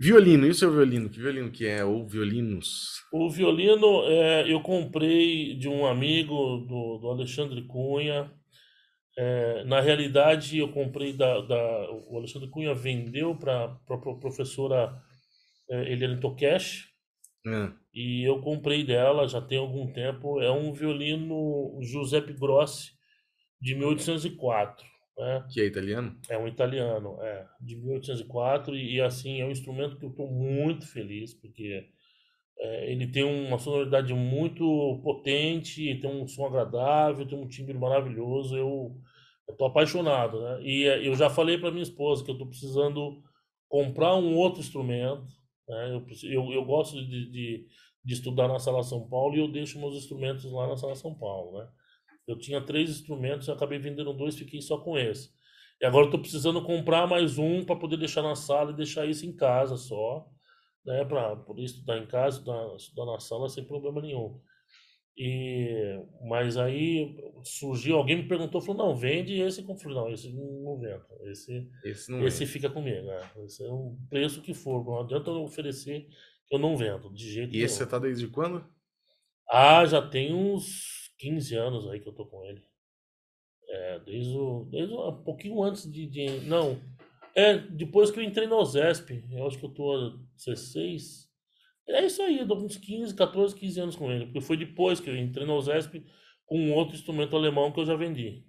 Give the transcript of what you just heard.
Violino, e o seu violino? Que violino que é? Ou violinos? O violino é, eu comprei de um amigo do, do Alexandre Cunha. É, na realidade, eu comprei da, da o Alexandre Cunha vendeu para a professora é, Eliane Tokesh É. e eu comprei dela já tem algum tempo. É um violino Giuseppe Grossi de 1804, né? Que é italiano? É um italiano, é, de 1804 e, e assim é um instrumento que eu estou muito feliz porque é, ele tem uma sonoridade muito potente, tem um som agradável, tem um timbre maravilhoso. Eu estou apaixonado, né? E é, eu já falei para minha esposa que eu estou precisando comprar um outro instrumento. Né? Eu, eu, eu gosto de, de, de estudar na Sala São Paulo e eu deixo meus instrumentos lá na Sala São Paulo, né? Eu tinha três instrumentos, eu acabei vendendo dois, fiquei só com esse. E agora estou precisando comprar mais um para poder deixar na sala e deixar isso em casa só, né? Para poder estudar em casa, estudar, estudar na sala sem problema nenhum. E, mas aí surgiu, alguém me perguntou, falou, não, vende esse. Eu falei, não, esse não vendo. Esse, Esse não esse fica comigo, né? Esse é o preço que for. Não adianta eu oferecer que eu não vendo, de jeito E esse você tá desde quando? Ah, já tem uns 15 anos aí que eu tô com ele. É, desde, o, desde o- um pouquinho antes de, de- Não. É, depois que eu entrei na OSESP. Eu acho que eu tô há 16. É isso aí, eu tô com uns 15, 14, 15 anos com ele. Porque foi depois que eu entrei na OSESP com um outro instrumento alemão que eu já vendi.